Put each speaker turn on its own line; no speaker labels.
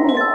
Ooh.